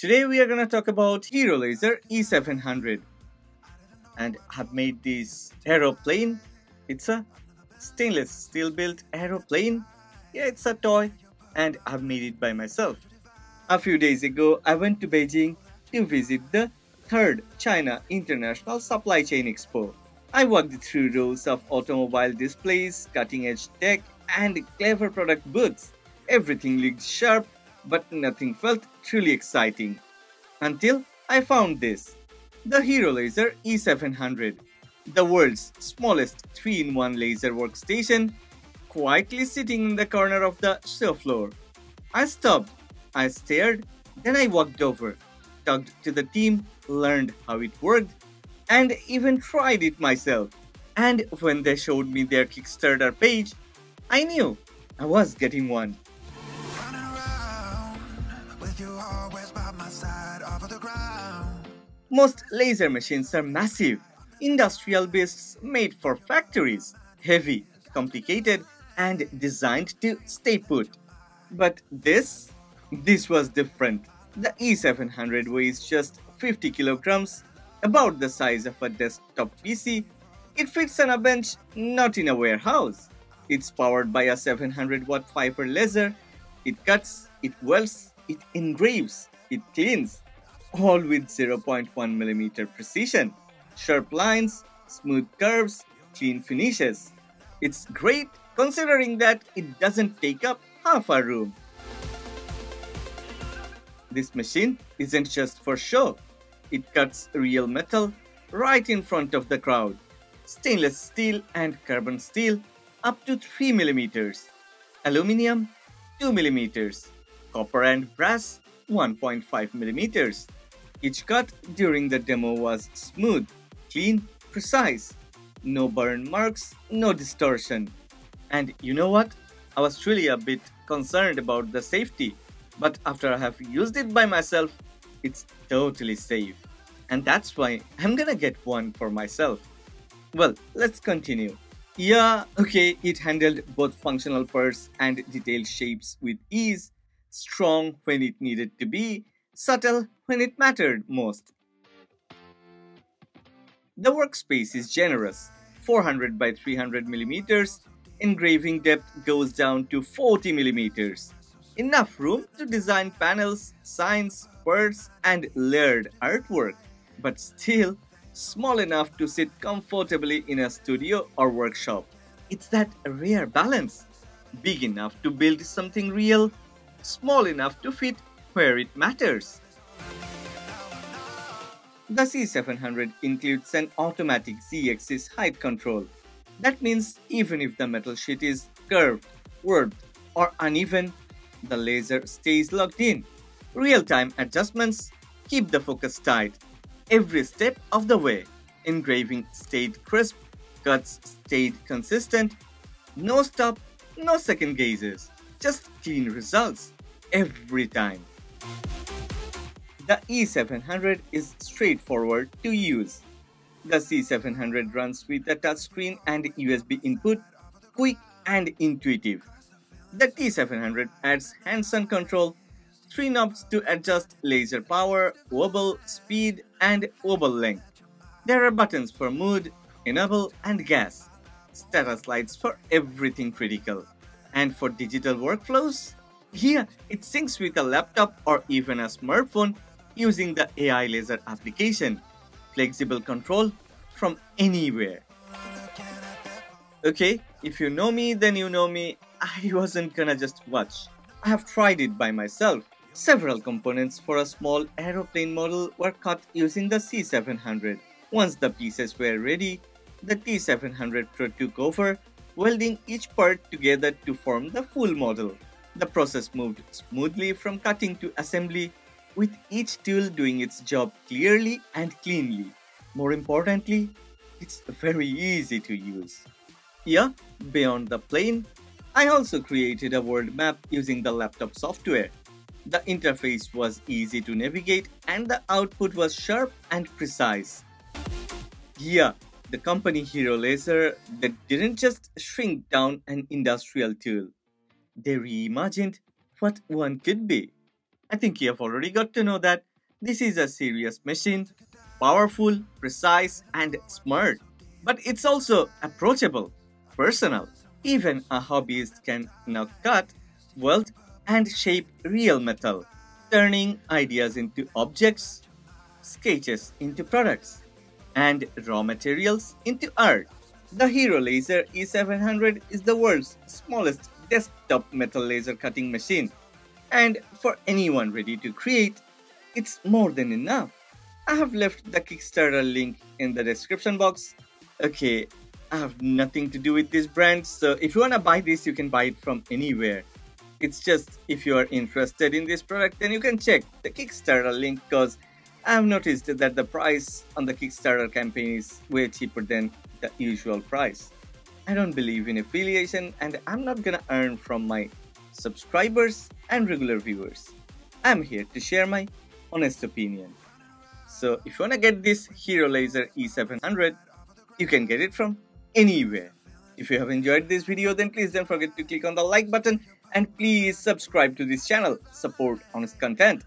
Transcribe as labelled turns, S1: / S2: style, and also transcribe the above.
S1: Today we are going to talk about Hero Laser E700 and I've made this aeroplane. It's a stainless steel built aeroplane. Yeah, it's a toy and I've made it by myself. A few days ago, I went to Beijing to visit the third China International Supply Chain Expo. I walked through rows of automobile displays, cutting edge tech, and clever product booths. Everything looked sharp, but nothing felt truly exciting. Until I found this the Hero Laser E700, the world's smallest 3 in 1 laser workstation, quietly sitting in the corner of the show floor. I stopped, I stared, then I walked over, talked to the team, learned how it worked, and even tried it myself. And when they showed me their Kickstarter page, I knew I was getting one. Most laser machines are massive, industrial beasts made for factories, heavy, complicated, and designed to stay put. But this, this was different. The E700 weighs just 50 kilograms, about the size of a desktop PC. It fits on a bench, not in a warehouse. It's powered by a 700 watt fiber laser. It cuts, it welds, it engraves, it cleans, all with 0.1mm precision. Sharp lines, smooth curves, clean finishes. It's great considering that it doesn't take up half a room. This machine isn't just for show. It cuts real metal right in front of the crowd. Stainless steel and carbon steel up to 3 mm. Aluminium 2 mm. Copper and brass 1.5 mm. Each cut during the demo was smooth, clean, precise. No burn marks, no distortion. And you know what? I was truly a bit concerned about the safety, but after I have used it by myself, it's totally safe. And that's why I'm gonna get one for myself. Well, let's continue. Yeah, okay, it handled both functional parts and detailed shapes with ease, strong when it needed to be, subtle when it mattered most. The workspace is generous, 400 by 300 millimeters, engraving depth goes down to 40 millimeters. Enough room to design panels, signs, birds, and layered artwork, but still small enough to sit comfortably in a studio or workshop. It's that rare balance. Big enough to build something real, small enough to fit where it matters. The C700 includes an automatic Z-axis height control. That means even if the metal sheet is curved, warped, or uneven, the laser stays locked in. Real-time adjustments keep the focus tight every step of the way. Engraving stayed crisp, cuts stayed consistent, no stop, no second gazes, just clean results every time. The E700 is straightforward to use. The C700 runs with a touchscreen and USB input, quick and intuitive. The T700 adds hands-on control, three knobs to adjust laser power, wobble, speed, and wobble length. There are buttons for mood, enable, and gas. Status lights for everything critical. And for digital workflows, here, it syncs with a laptop or even a smartphone using the AI Laser application. Flexible control from anywhere. Okay, if you know me, then you know me. I wasn't gonna just watch. I have tried it by myself. Several components for a small aeroplane model were cut using the C700. Once the pieces were ready, the T700 Pro took over, welding each part together to form the full model. The process moved smoothly from cutting to assembly, with each tool doing its job clearly and cleanly. More importantly, it's very easy to use. Yeah, beyond the plane, I also created a world map using the laptop software. The interface was easy to navigate and the output was sharp and precise. Yeah, the company Hero Laser that didn't just shrink down an industrial tool. They reimagined what one could be. I think you have already got to know that. This is a serious machine, powerful, precise, and smart. But it's also approachable, personal. Even a hobbyist can now cut, weld, and shape real metal, turning ideas into objects, sketches into products, and raw materials into art. The Hero Laser E700 is the world's smallest desktop metal laser cutting machine. And for anyone ready to create, it's more than enough. I have left the Kickstarter link in the description box. Okay, I have nothing to do with this brand, so if you wanna buy this, you can buy it from anywhere. It's just if you are interested in this product, then you can check the Kickstarter link because I've noticed that the price on the Kickstarter campaign is way cheaper than the usual price. I don't believe in affiliation and I'm not gonna earn from my subscribers and regular viewers. I'm here to share my honest opinion. So if you wanna get this Hero Laser E700, you can get it from anywhere. If you have enjoyed this video then please don't forget to click on the like button and please subscribe to this channel. Support honest content.